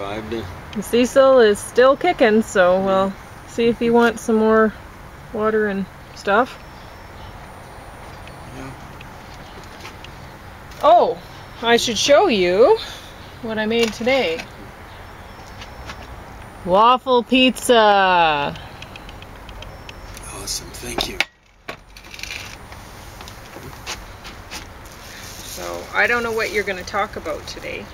Five Cecil is still kicking, so we'll see if he wants some more water and stuff. Yeah. Oh, I should show you what I made today. Waffle pizza. Awesome, thank you. So I don't know what you're going to talk about today.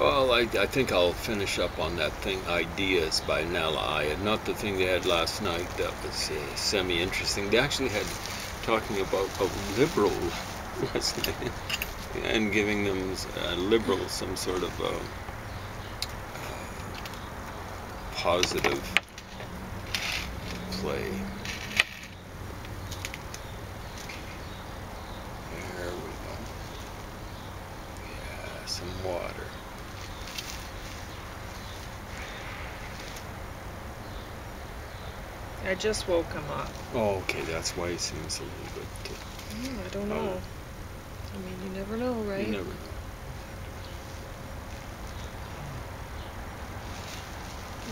Well, I, I think I'll finish up on that thing, Ideas by Nahlah Ayed. Not the thing they had last night that was uh, semi-interesting. They actually had talking about a liberal last night and giving them uh, liberals some sort of uh, uh, positive play. There we go. Yeah, some water. I just woke him up. Oh, okay, that's why he seems a little bit. Uh, Yeah, I don't know. Oh. I mean, you never know, right? You never know.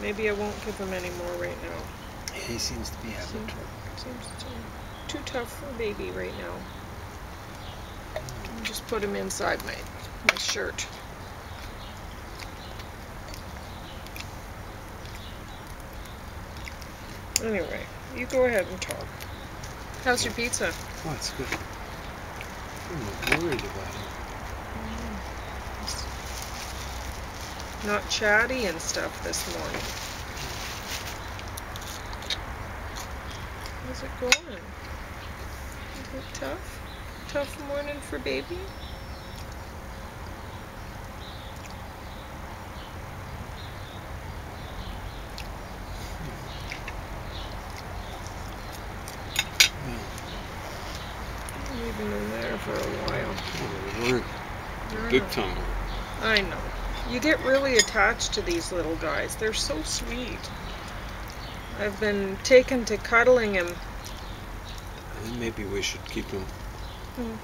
Maybe I won't give him any more right now. He seems to be having Seems- trouble. Seems too, too tough for a baby right now. I'll just put him inside my, my shirt. Anyway, you go ahead and talk. How's your pizza? Oh, it's good. I'm not worried about it. Mm. Not chatty and stuff this morning. How's it going? Is it tough? Tough morning for baby? We've been in there for a while. Oh, work. I Big time. I know. You get really attached to these little guys. They're so sweet. I've been taken to cuddling him. Maybe we should keep him Hmm.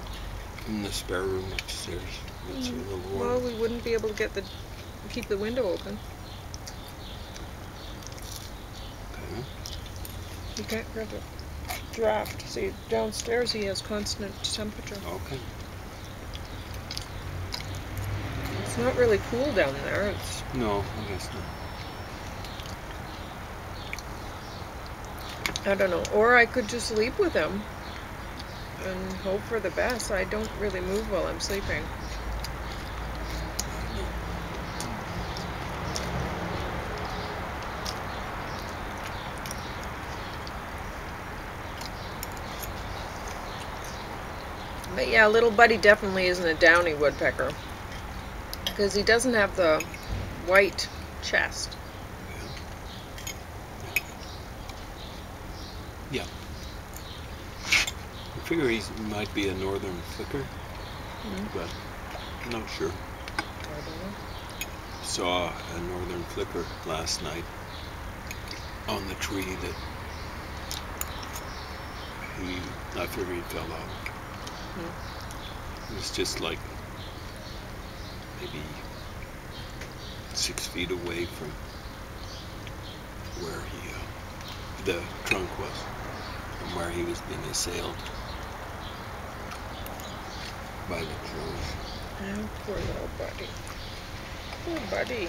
in the spare room upstairs. It's a Mm. little Well, we wouldn't be able to get the keep the window open. Okay. You can't get the draft. See, downstairs he has constant temperature. Okay. It's not really cool down there. It's No, I guess not. I don't know. Or I could just sleep with him and hope for the best. I don't really move while I'm sleeping. But yeah, little buddy definitely isn't a downy woodpecker because he doesn't have the white chest. Yeah. I figure he might be a northern flicker, Mhm. but I'm not sure. Saw a northern flicker last night on the tree that he, I figure he fell out. It was just like maybe six feet away from where he, uh, the trunk was, from where he was being assailed by the crows. Oh, poor little buddy. Poor buddy.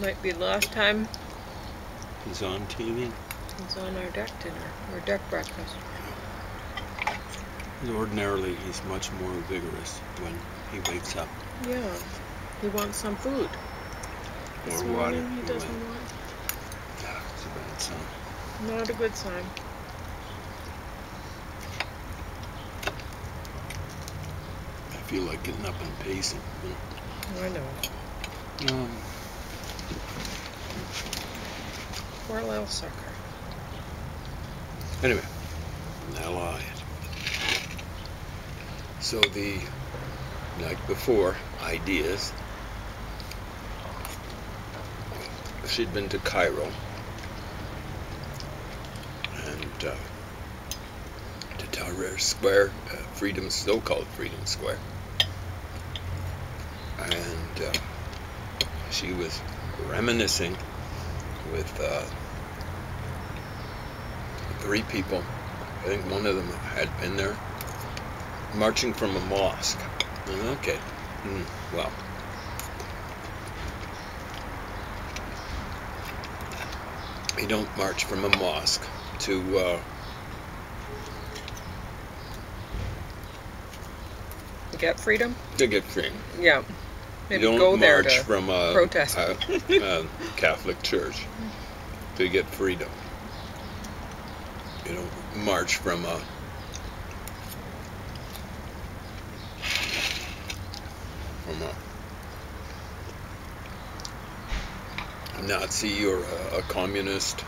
Might be last time He's on TV. he's on our duck dinner or duck breakfast. Ordinarily, he's much more vigorous when he wakes up. Yeah, he wants some food. Or morning water. he doesn't Right. want. Yeah, it's a bad sign. Not a good sign. I feel like getting up and pacing. you I know. know. Um, Poor little sucker. anyway, now lied. So the night before, ideas. She'd been to Cairo and uh, to Tahrir Square, uh, Freedom, so-called Freedom Square, and uh, she was reminiscing with uh, three people. I think one of them had been there, marching from a mosque. Okay, mm, well. You don't march from a mosque to uh, Get freedom? to get freedom. Yeah. You don't march from a, protest. a, a Catholic church to get freedom. You don't march from a from a Nazi or a, a communist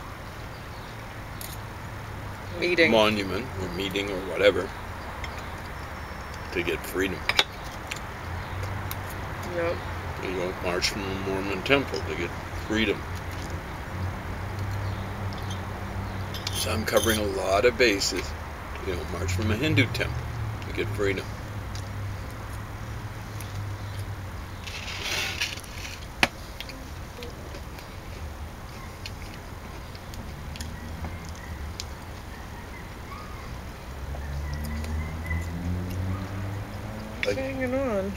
meeting. monument or meeting or whatever to get freedom. Yep. You don't march from a Mormon temple to get freedom. So I'm covering a lot of bases. You don't march from a Hindu temple to get freedom. Hanging on.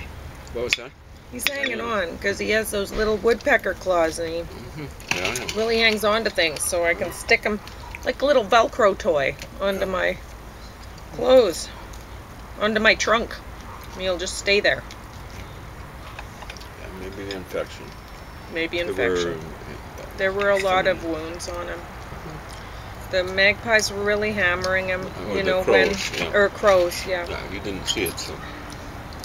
What was that? He's hanging on because he has those little woodpecker claws and he hmm Yeah, I really hangs on to things so I can stick him like a little Velcro toy onto my clothes, onto my trunk. And he'll just stay there. Yeah, maybe the infection. Maybe There infection. were- There were a lot of wounds on him. The magpies were really hammering him, Oh, you know, crows, when yeah. or crows, yeah. No, you didn't see it, so.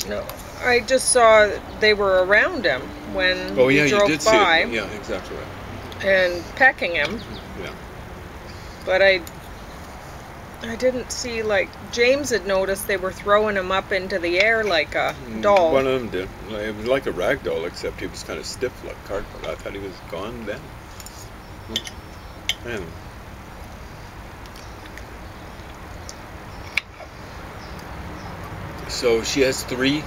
No, I just saw they were around him when Oh yeah, he you drove did by see it. Yeah, exactly right. and pecking him, Yeah. but I I didn't see like James had noticed they were throwing him up into the air like a Mm, doll. One of them did. Like- It was like a rag doll, except he was kind of stiff like cardboard. I thought he was gone then. Hmm. So she has three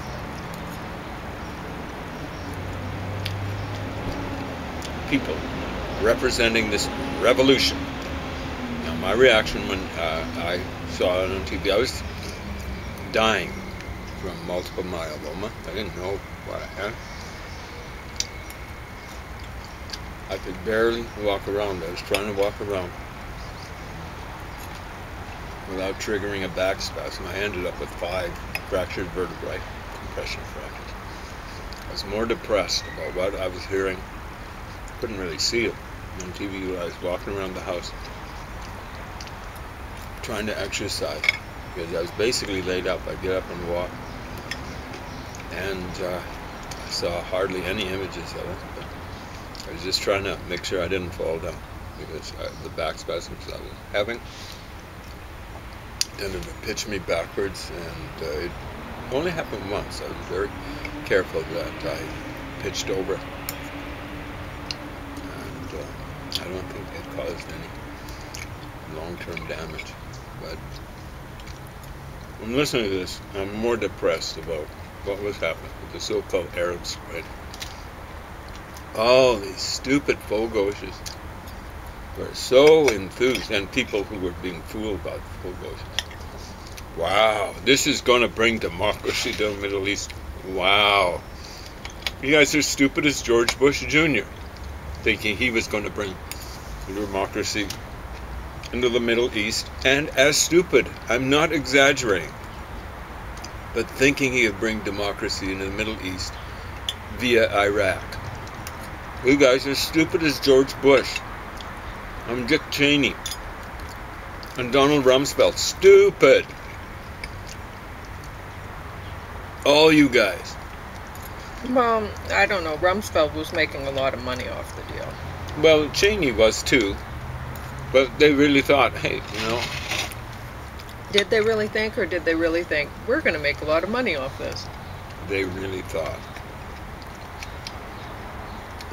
people representing this revolution. Now, my reaction when uh, I saw it on TV, I was dying from multiple myeloma. I didn't know what I had. I could barely walk around. I was trying to walk around without triggering a back spasm. I ended up with five fractured vertebrae, compression fractures. I was more depressed about what I was hearing. Couldn't really see it on TV. I was walking around the house trying to exercise because I was basically laid up. I'd get up and walk, and uh, I saw hardly any images of it. But I was just trying to make sure I didn't fall down because the back spasms I was having tended to pitch me backwards, and uh, it only happened once. I was very careful that I pitched over, and uh, I don't think it caused any long-term damage. But when listening to this, I'm more depressed about what was happening with the so-called Arab Spring. All these stupid faux gauches were so enthused, and people who were being fooled by faux gauches. Wow, this is going to bring democracy to the Middle East. Wow. You guys are stupid as George Bush Jr., thinking he was going to bring democracy into the Middle East, and as stupid, I'm not exaggerating, but thinking he would bring democracy into the Middle East via Iraq. You guys are stupid as George Bush. I'm Dick Cheney. And Donald Rumsfeld. Stupid. All you guys. Well, I don't know. Rumsfeld was making a lot of money off the deal. Well, Cheney was too. But they really thought, hey, you know, Did they really think, or did they really think we're going to make a lot of money off this? they really thought.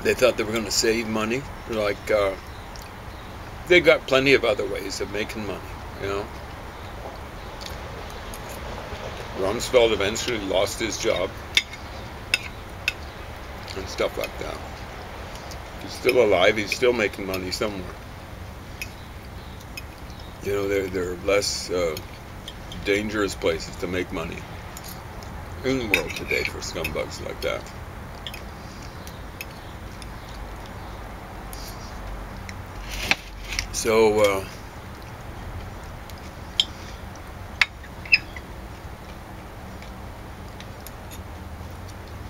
They thought they were going to save money, like uh, they got plenty of other ways of making money, you know. Rumsfeld eventually lost his job and stuff like that. He's still alive. He's still making money somewhere. You know, there there are less uh, dangerous places to make money in the world today for scumbags like that. So. Uh,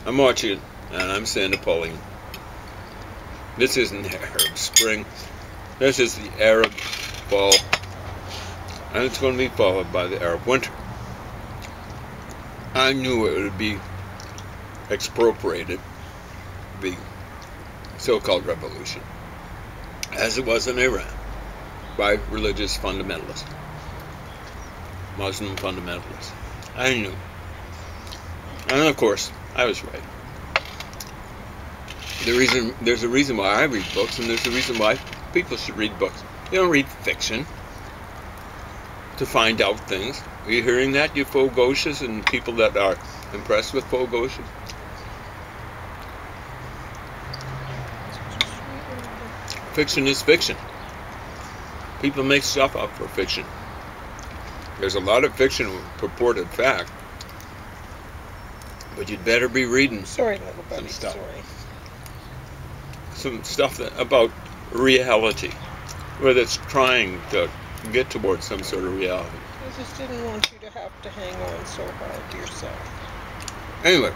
I'm watching and I'm saying Napoleon. This isn't the Arab Spring. This is the Arab Fall. And it's going to be followed by the Arab Winter. I knew it would be expropriated, the so-called revolution, as it was in Iran, by religious fundamentalists, Muslim fundamentalists. I knew. And of course, I was right. The reason there's a reason why I read books, and there's a reason why people should read books. You don't read fiction to find out things. Are you hearing that, you faux gauches and people that are impressed with faux gauches? Fiction is fiction. People make stuff up for fiction. There's a lot of fiction with purported fact, but you'd better be reading Sorry, little buddy. stuff. Sorry. Some stuff that, about reality, whether it's trying to get towards some sort of reality. I just didn't want you to have to hang on so hard to yourself. Anyway,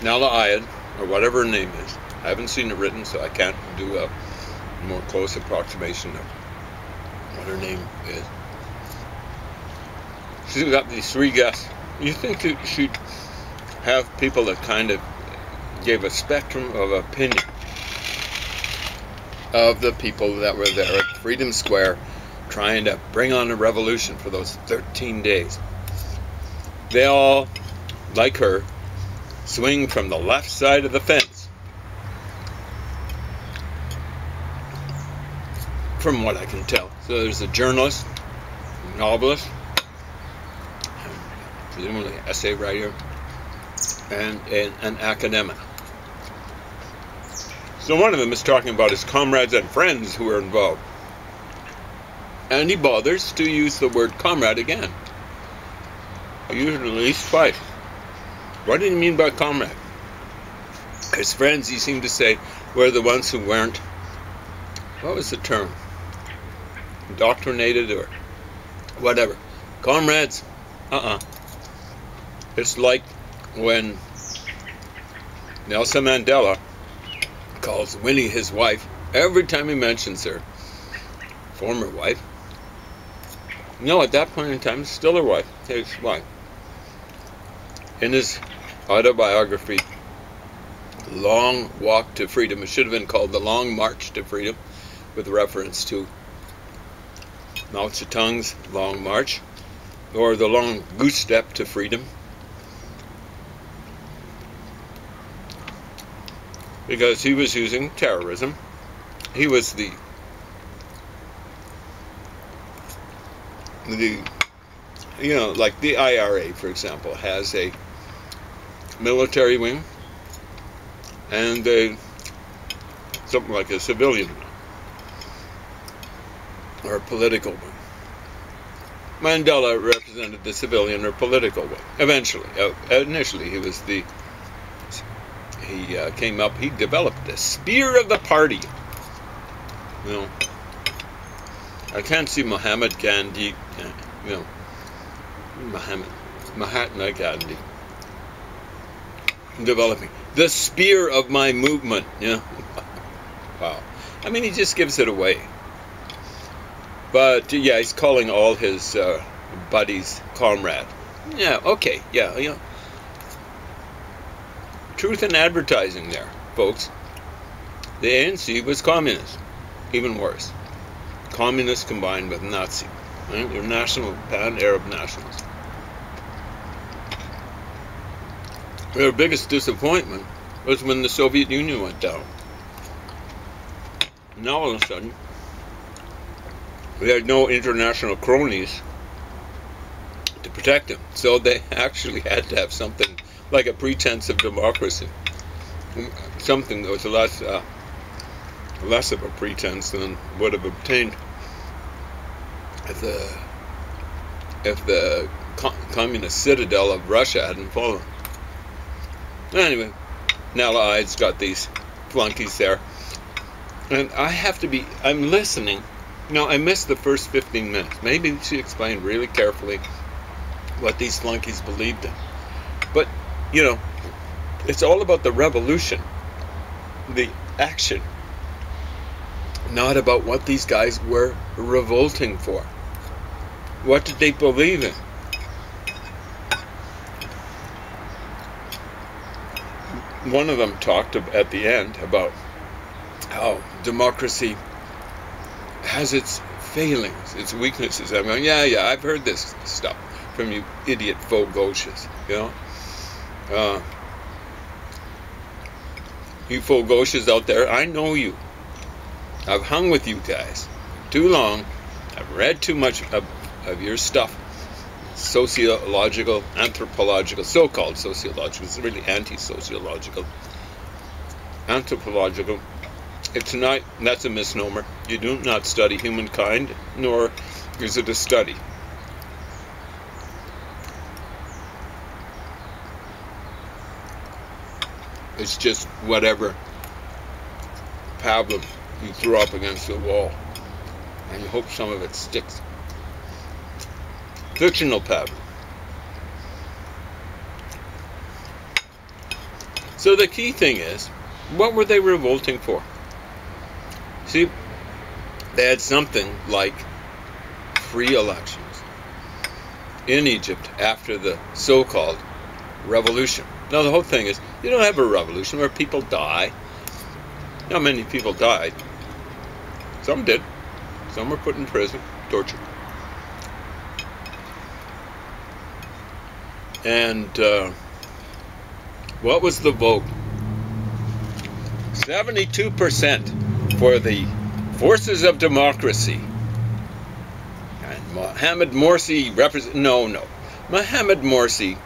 Nahlah Ayed, or whatever her name is, I haven't seen it written, so I can't do a more close approximation of what her name is. She's got these three guests. You think she'd have people that kind of gave a spectrum of opinion of the people that were there at Freedom Square trying to bring on a revolution for those 13 days. They all, like her, swing from the left side of the fence. From what I can tell. So there's a journalist, a novelist, presumably essay writer, and an, an academic. So one of them is talking about his comrades and friends who were involved. And he bothers to use the word comrade again. Usually at least twice. What did he mean by comrade? His friends, he seemed to say, were the ones who weren't, what was the term? Indoctrinated or whatever. Comrades, uh-uh. It's like when Nelson Mandela calls Winnie his wife every time he mentions her former wife. No, at that point in time, still her wife, his wife. In his autobiography, Long Walk to Freedom, it should have been called The Long March to Freedom, with reference to Mao Zedong's Long March, or The Long Goose Step to Freedom, because he was using terrorism. He was the the you know like the IRA for example has a military wing and a something like a civilian wing or a political wing. Mandela represented the civilian or political wing. Eventually, uh, initially he was the he uh, came up, he developed the spear of the party. You know, I can't see Muhammad Gandhi, you know, Muhammad, Mahatma Gandhi developing the spear of my movement. Yeah, wow. I mean, he just gives it away. But yeah, he's calling all his uh, buddies comrade. Yeah, okay, yeah, yeah truth in advertising there, folks. The ANC was communist, even worse. Communist combined with Nazi. Right? National, pan-Arab nationalists. Their biggest disappointment was when the Soviet Union went down. Now all of a sudden, they had no international cronies to protect them. So they actually had to have something like a pretense of democracy. Something that was less, uh, less of a pretense than would have obtained if the, if the communist citadel of Russia hadn't fallen. Anyway, Nella Ides got these flunkies there. And I have to be, I'm listening. No, I missed the first 15 minutes. Maybe she explained really carefully what these flunkies believed in. You know, it's all about the revolution, the action, not about what these guys were revolting for. What did they believe in? One of them talked at the end about how democracy has its failings, its weaknesses. I'm going, yeah, yeah, I've heard this stuff from you idiot faux gauches, you know. Uh, you gauches out there, I know you. I've hung with you guys too long. I've read too much of, of your stuff. Sociological, anthropological, so-called sociological. It's really anti-sociological. Anthropological it's not, that's a misnomer. You do not study humankind, nor is it a study. It's just whatever pablum you throw up against the wall, and you hope some of it sticks. Fictional pablum. So the key thing is, what were they revolting for? See, they had something like free elections in Egypt after the so-called revolution. Now the whole thing is, you don't have a revolution where people die. Not many people died. Some did. Some were put in prison, tortured. And uh, what was the vote? 72% for the forces of democracy. And Mohammed Morsi represent no no. Mohammed Morsi,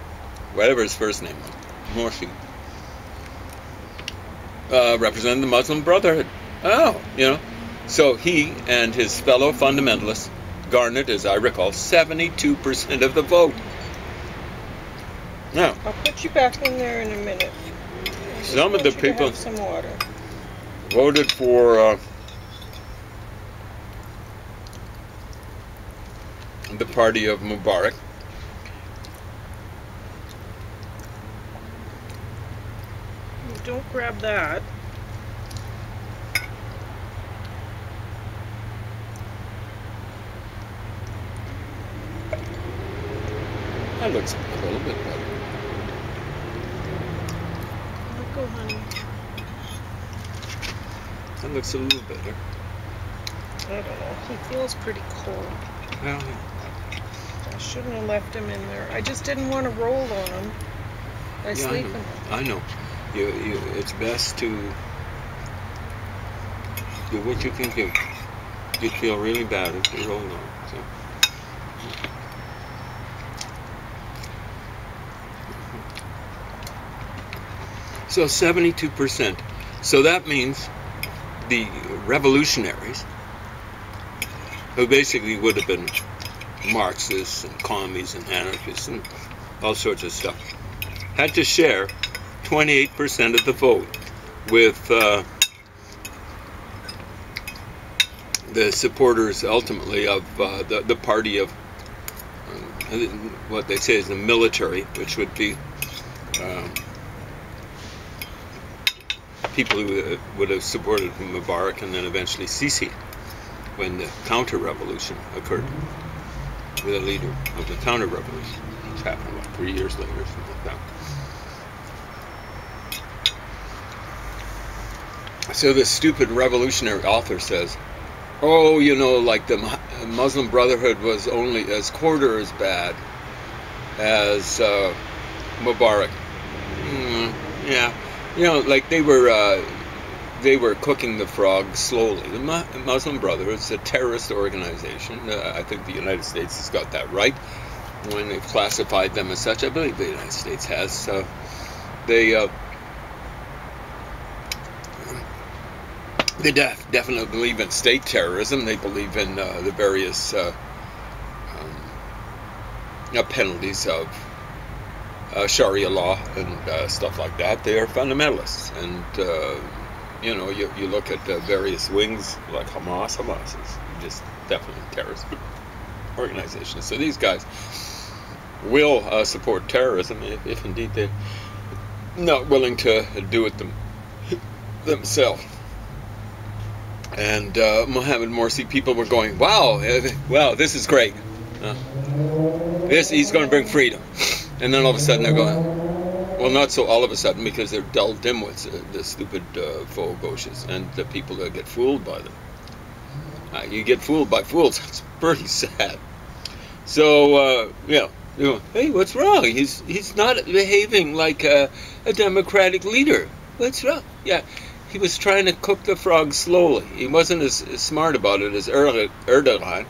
whatever his first name was, Morsi, uh, represented the Muslim Brotherhood. Oh, you know. So he and his fellow fundamentalists garnered, as I recall, 72% of the vote. Now, I'll put you back in there in a minute. Some of the people. some water voted for uh, the party of Mubarak. Don't grab that. That looks a little bit better. Let go, honey. That looks a little better. I don't know. He feels pretty cold. Well, I shouldn't have left him in there. I just didn't want to roll on him by yeah, sleeping. I know. I know. You, you, it's best to do what you can do. You'd feel really bad if you rolled on. So. So 72%. So that means the revolutionaries, who basically would have been Marxists and commies and anarchists and all sorts of stuff, had to share 28% of the vote with uh, the supporters ultimately of uh, the, the party of uh, what they say is the military, which would be um, people who uh, would have supported Mubarak and then eventually Sisi when the counter-revolution occurred with a leader of the counter-revolution. Which happened, what, three years later something like that. So this stupid revolutionary author says, oh, you know, like the Muslim Brotherhood was only as quarter as bad as uh, Mubarak. Mm, yeah, you know, like they were uh, they were cooking the frog slowly. The Muslim Brotherhood is a terrorist organization. Uh, I think the United States has got that right when they've classified them as such. I believe the United States has. So they uh, they def- definitely believe in state terrorism. They believe in uh, the various uh, um, penalties of uh, Sharia law and uh, stuff like that. They are fundamentalists, and uh, you know, you, you look at the various wings like Hamas. Hamas is just definitely a terrorist organization. So these guys will uh, support terrorism if, if, indeed they're not willing to do it them, themselves. And uh, Mohammed Morsi people were going, wow, wow, this is great. Uh, this he's going to bring freedom. And then all of a sudden they're going, well, not so all of a sudden because they're dull dimwits, uh, the stupid uh, faux gauches, and the people that get fooled by them. Uh, you get fooled by fools. It's pretty sad. So, uh, yeah, you know, hey, what's wrong? He's he's not behaving like a, a democratic leader. What's wrong? Yeah, he was trying to cook the frog slowly. He wasn't as, as smart about it as Erdogan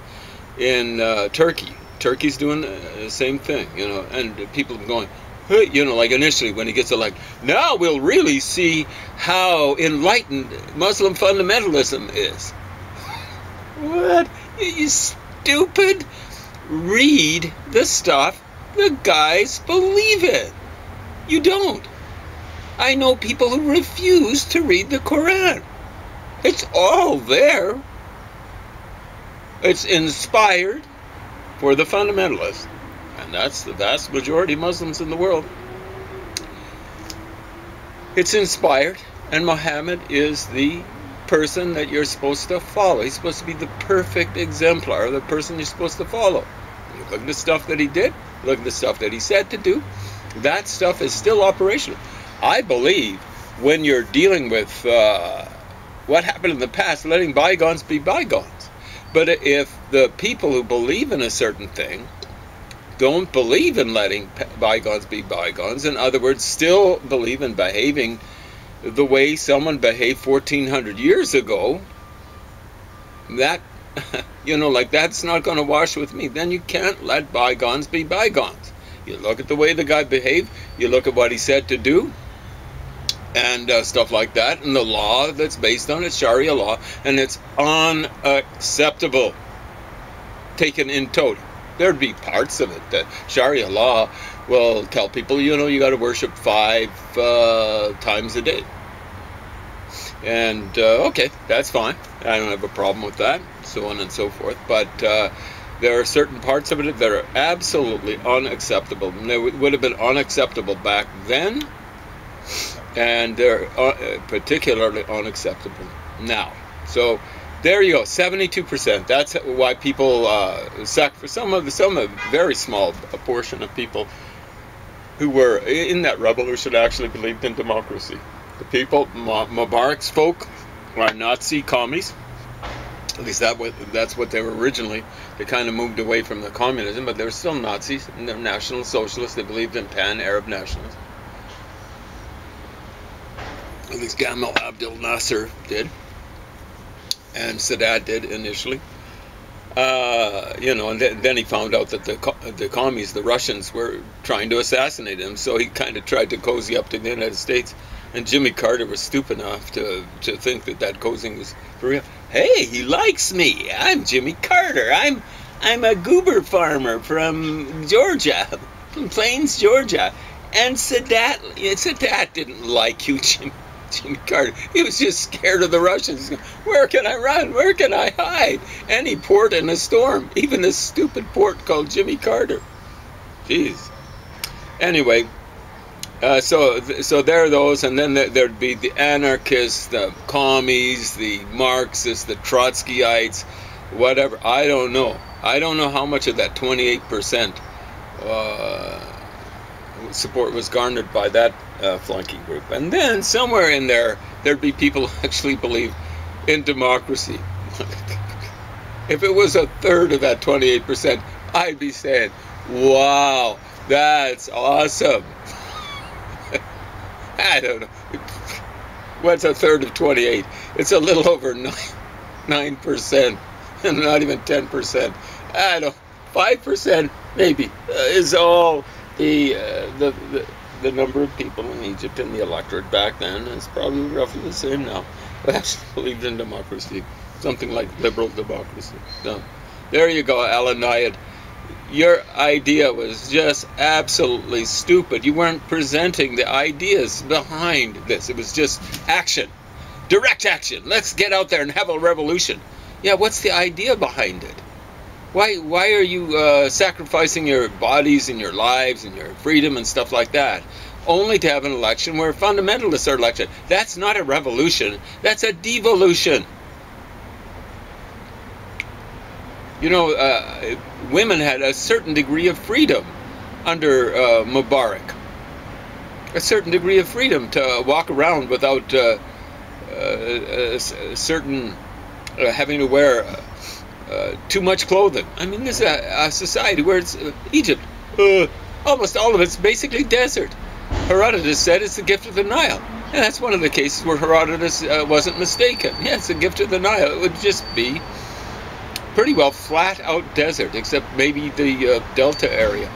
in uh, Turkey. Turkey's doing the same thing, you know, and people are going, hey, you know, like initially when he gets elected, now we'll really see how enlightened Muslim fundamentalism is. What? You stupid? Read the stuff the guys believe in. You don't. I know people who refuse to read the Quran. It's all there. It's inspired for the fundamentalists, and that's the vast majority of Muslims in the world. It's inspired, and Muhammad is the person that you're supposed to follow. He's supposed to be the perfect exemplar, the person you're supposed to follow. Look at the stuff that he did, look at the stuff that he said to do. That stuff is still operational. I believe when you're dealing with uh, what happened in the past, letting bygones be bygones. But if the people who believe in a certain thing don't believe in letting bygones be bygones, in other words, still believe in behaving the way someone behaved 1400 years ago, that, you know, like that's not going to wash with me. Then you can't let bygones be bygones. You look at the way the guy behaved, you look at what he said to do, and uh, stuff like that, and the law that's based on it, Sharia law, and it's unacceptable. Taken in total, there'd be parts of it that Sharia law will tell people, you know, you got to worship five uh, times a day. And uh, okay, that's fine. I don't have a problem with that, so on and so forth. But uh, there are certain parts of it that are absolutely unacceptable. And they would have been unacceptable back then and they're uh, particularly unacceptable now. So there you go, 72%. That's why people uh, sac for some of the some of very small portion of people who were in that revolution actually believed in democracy. The people, Mubarak's folk, are Nazi commies. At least that was, that's what they were originally. They kind of moved away from the communism, but they were still Nazis and they're national socialists. They believed in pan-Arab nationalism at least Gamal Abdel Nasser did, and Sadat did initially. Uh, you know, and th then he found out that the the commies, the Russians, were trying to assassinate him. So he kind of tried to cozy up to the United States. And Jimmy Carter was stupid enough to to think that that cozying was for real. Hey, he likes me. I'm Jimmy Carter. I'm I'm a goober farmer from Georgia, from Plains, Georgia. And Sadat, Sadat didn't like you, Jimmy. Jimmy Carter. He was just scared of the Russians. Where can I run? Where can I hide? Any port in a storm, even this stupid port called Jimmy Carter. Jeez. Anyway, uh, so so there are those, and then there'd be the anarchists, the commies, the Marxists, the Trotskyites, whatever. I don't know. I don't know how much of that 28% uh, support was garnered by that uh, flunky group. And then somewhere in there, there'd be people who actually believe in democracy. if it was a third of that 28%, I'd be saying, wow, that's awesome. I don't know. What's a third of 28? It's a little over 9, 9% and not even 10%. I don't 5% maybe uh, is all the, uh, the, the the number of people in Egypt and the electorate back then is probably roughly the same now. They actually believed in democracy, something like liberal democracy. So, there you go, Alan Nyad. Your idea was just absolutely stupid. You weren't presenting the ideas behind this. It was just action, direct action. Let's get out there and have a revolution. Yeah, what's the idea behind it? Why, why are you uh, sacrificing your bodies and your lives and your freedom and stuff like that? Only to have an election where fundamentalists are elected. That's not a revolution. That's a devolution. You know, uh, women had a certain degree of freedom under uh, Mubarak. A certain degree of freedom to walk around without uh, uh, a certain uh, having to wear uh, too much clothing. I mean, this is a, a society where it's uh, Egypt. Uh, almost all of it's basically desert. Herodotus said it's the gift of the Nile. And that's one of the cases where Herodotus uh, wasn't mistaken. Yeah, it's the gift of the Nile. It would just be pretty well flat out desert, except maybe the uh, delta area.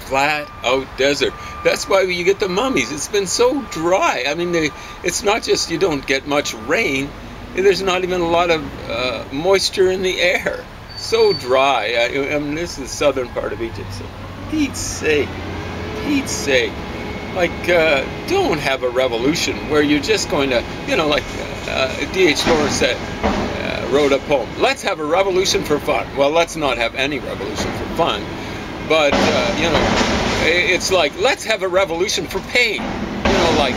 Flat out desert. That's why you get the mummies. It's been so dry. I mean, they, it's not just you don't get much rain there's not even a lot of uh, moisture in the air. So dry. I, I, mean, this is the southern part of Egypt. So, Pete's sake, Pete's sake, like, uh, don't have a revolution where you're just going to, you know, like uh, D.H. Lawrence said, uh, wrote a poem. Let's have a revolution for fun. Well, let's not have any revolution for fun, but uh, you know, it's like let's have a revolution for pain. You know, like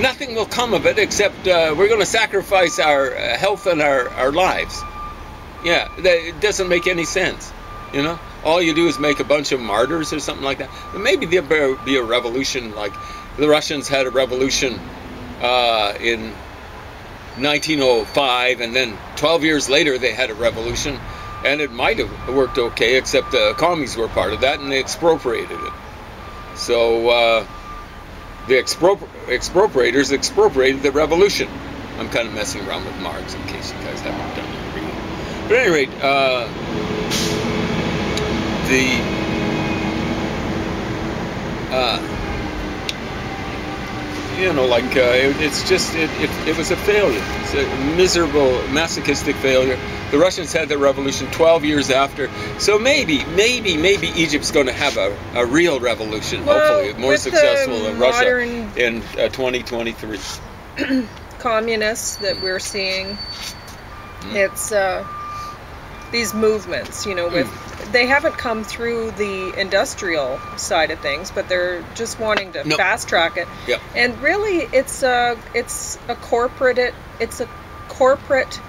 nothing will come of it except uh, we're going to sacrifice our uh, health and our, our lives. Yeah, that, it doesn't make any sense. You know, all you do is make a bunch of martyrs or something like that. maybe there'll be a revolution like the Russians had a revolution uh, in 1905, and then 12 years later they had a revolution, and it might have worked okay, except the commies were part of that, and they expropriated it. So uh, the expropri expropriators expropriated the revolution. I'm kind of messing around with Marx in case you guys haven't done it. But at any rate, uh, the uh, you know, like uh, it, it's just it, it, it was a failure. It's a miserable, masochistic failure. The Russians had their revolution 12 years after, so maybe, maybe, maybe Egypt's going to have a, a real revolution. Well, hopefully, more successful than Russia in uh, 2023. communists that we're seeing, mm. it's uh, these movements, you know, with. Mm they haven't come through the industrial side of things, but they're just wanting to fast track it. Yeah. And really, it's a it's a corporate it's a corporate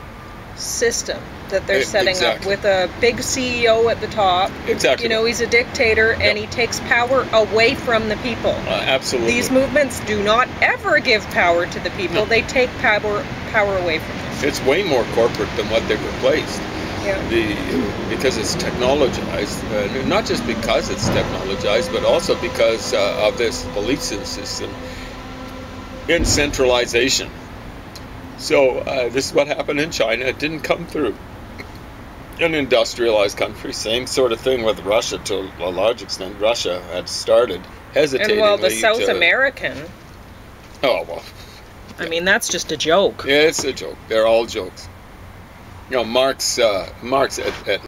system that they're setting exactly. up with a big CEO at the top. Exactly. You know, he's a dictator and he takes power away from the people. Uh, absolutely. These movements do not ever give power to the people. No. They take power power away from them. It's way more corporate than what they've replaced. Yeah. The, because it's technologized, uh, not just because it's technologized, but also because uh, of this belief system in centralization. So uh, this is what happened in China. It didn't come through. An industrialized country, same sort of thing with Russia to a large extent. Russia had started hesitating. And well, the South to, American. Oh well. I mean, that's just a joke. Yeah, it's a joke. They're all jokes you know, Marx, uh, Marx at, at